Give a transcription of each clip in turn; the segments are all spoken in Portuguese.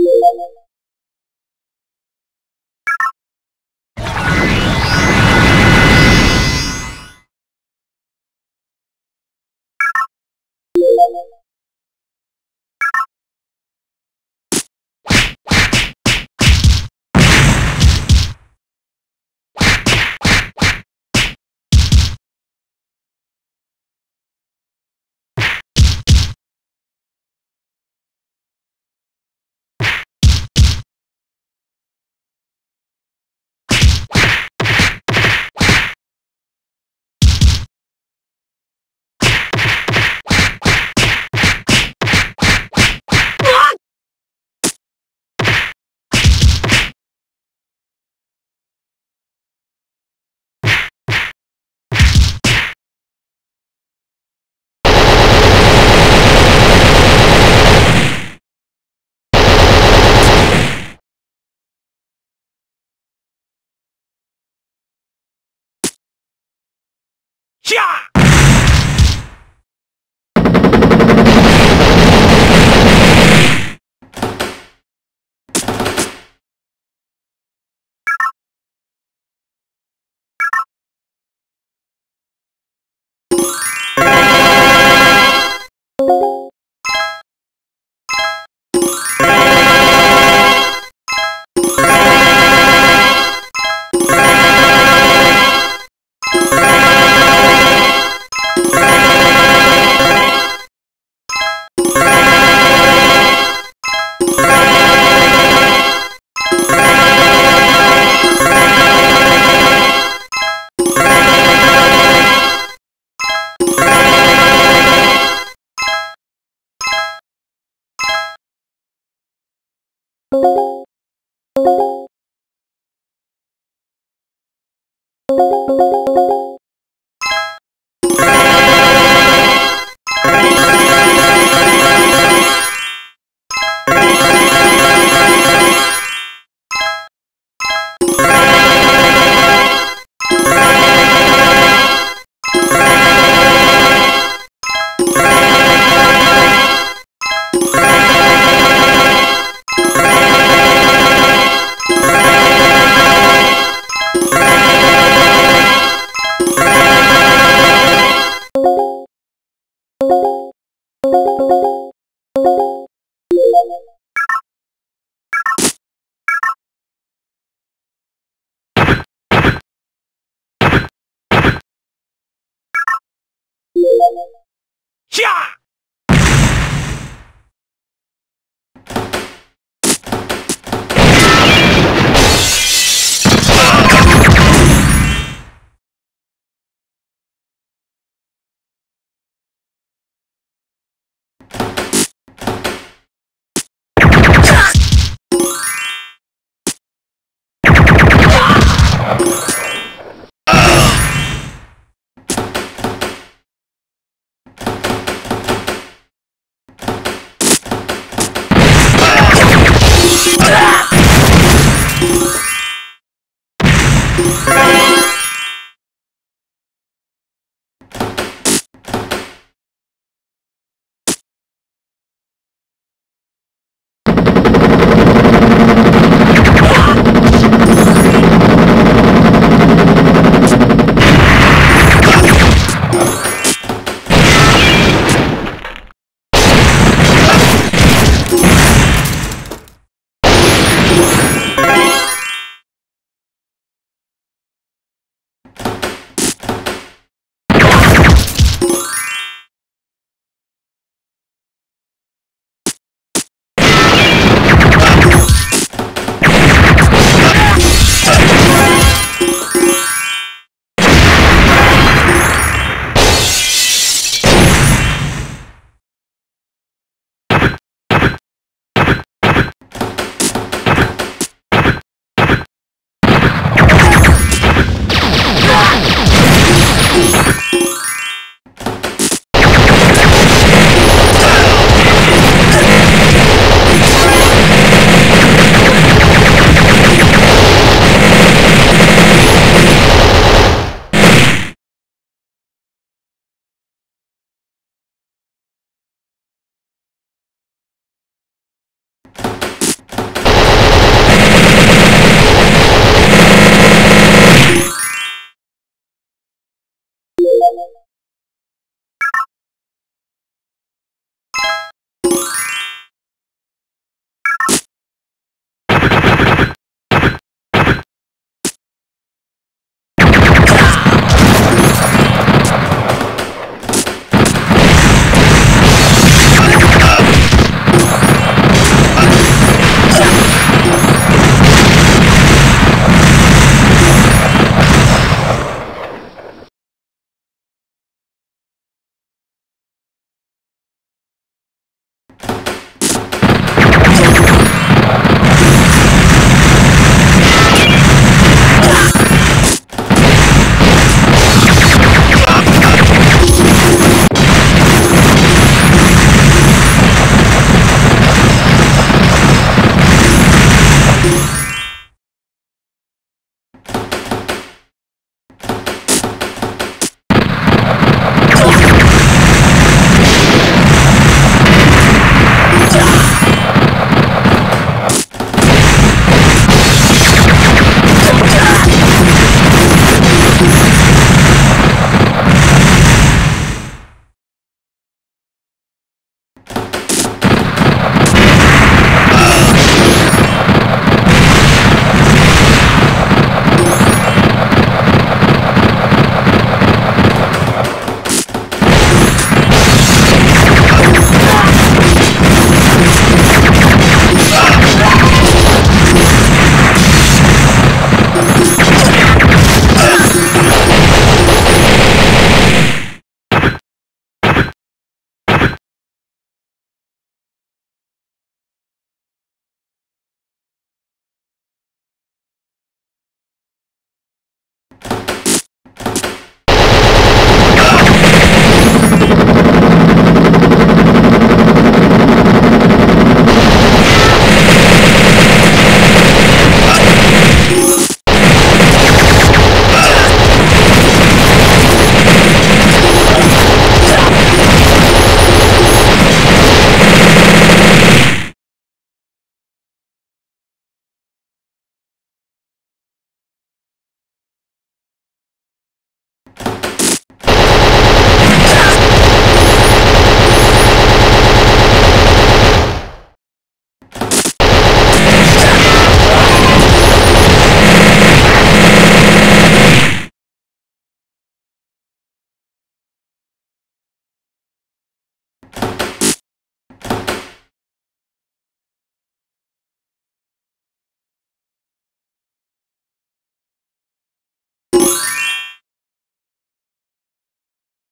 La. 驾呀！下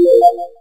Thank.